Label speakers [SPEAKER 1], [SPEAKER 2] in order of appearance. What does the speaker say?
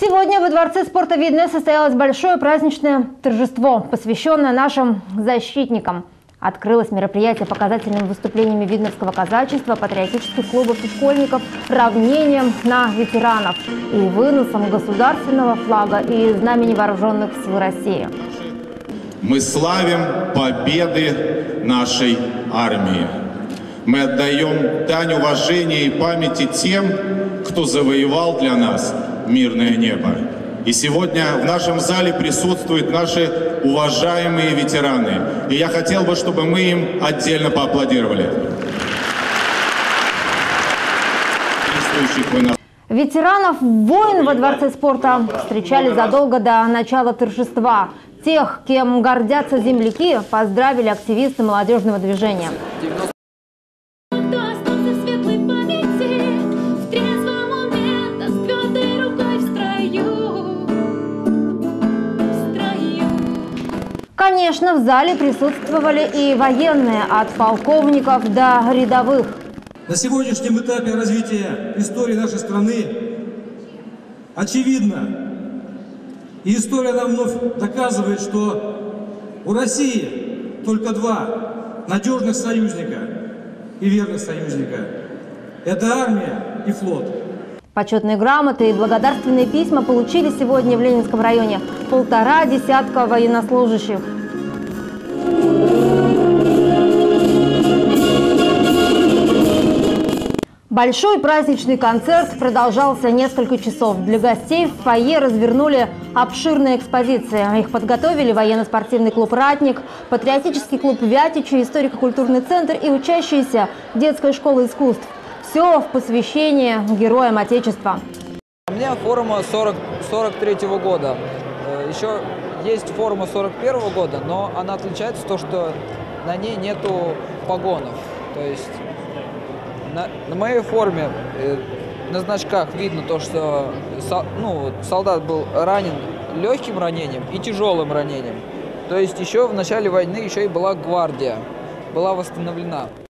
[SPEAKER 1] Сегодня во Дворце спорта Видное состоялось большое праздничное торжество, посвященное нашим защитникам. Открылось мероприятие показательными выступлениями видновского казачества, патриотических клубов и школьников, равнением на ветеранов и выносом государственного флага и знамени вооруженных сил России.
[SPEAKER 2] Мы славим победы нашей армии. Мы отдаем дань уважения и памяти тем, кто завоевал для нас мирное небо. И сегодня в нашем зале присутствуют наши уважаемые ветераны. И я хотел бы, чтобы мы им отдельно поаплодировали.
[SPEAKER 1] Ветеранов войн во Дворце спорта встречали задолго до начала торжества. Тех, кем гордятся земляки, поздравили активисты молодежного движения. Конечно, в зале присутствовали и военные, от полковников до рядовых.
[SPEAKER 3] На сегодняшнем этапе развития истории нашей страны очевидно, и история нам вновь доказывает, что у России только два надежных союзника и верных союзника. Это армия и флот.
[SPEAKER 1] Почетные грамоты и благодарственные письма получили сегодня в Ленинском районе полтора десятка военнослужащих. Большой праздничный концерт продолжался несколько часов. Для гостей в фойе развернули обширные экспозиции. Их подготовили военно-спортивный клуб «Ратник», патриотический клуб «Вятичи», историко-культурный центр и учащиеся детской школы искусств. Все в посвящение героям Отечества.
[SPEAKER 4] У меня форма 40, 43 года. Э, Еще есть форма 41 года, но она отличается то, что на ней нету погонов. То есть на, на моей форме э, на значках видно то, что ну, солдат был ранен легким ранением и тяжелым ранением. То есть еще в начале войны еще и была гвардия, была восстановлена.